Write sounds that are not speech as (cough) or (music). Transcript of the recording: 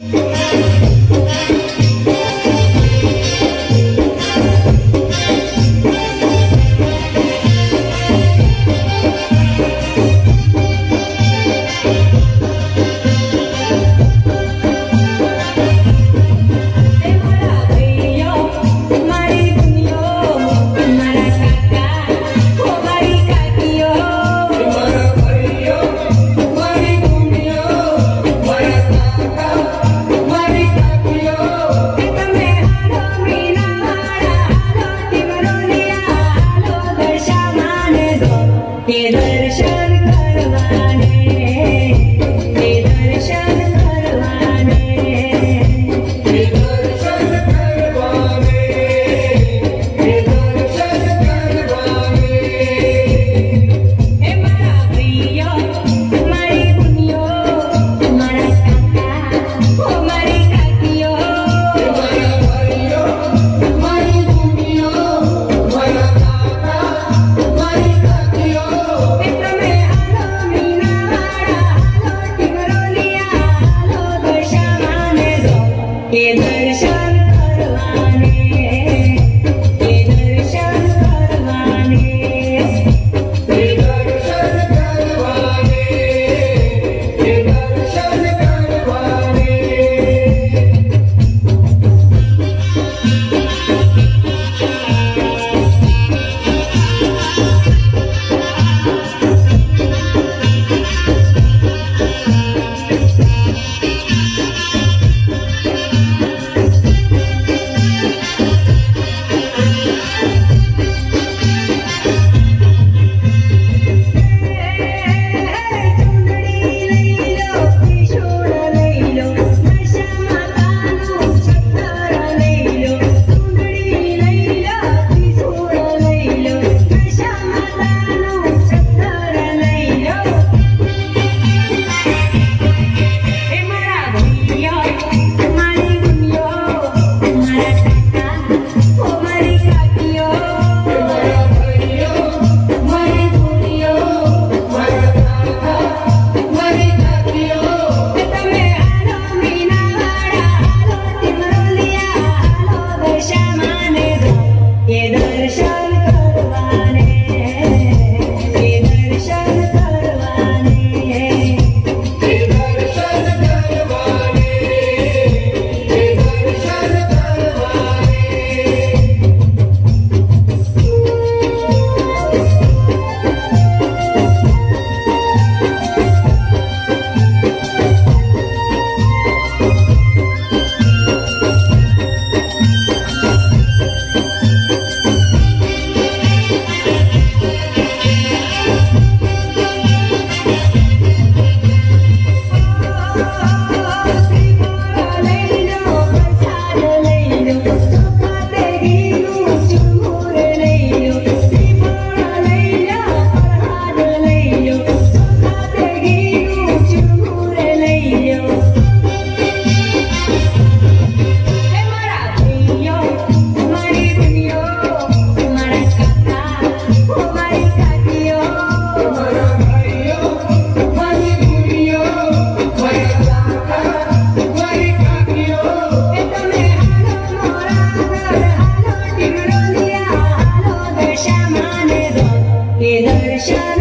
Yeah. (laughs) के दर्शन करना 你的笑。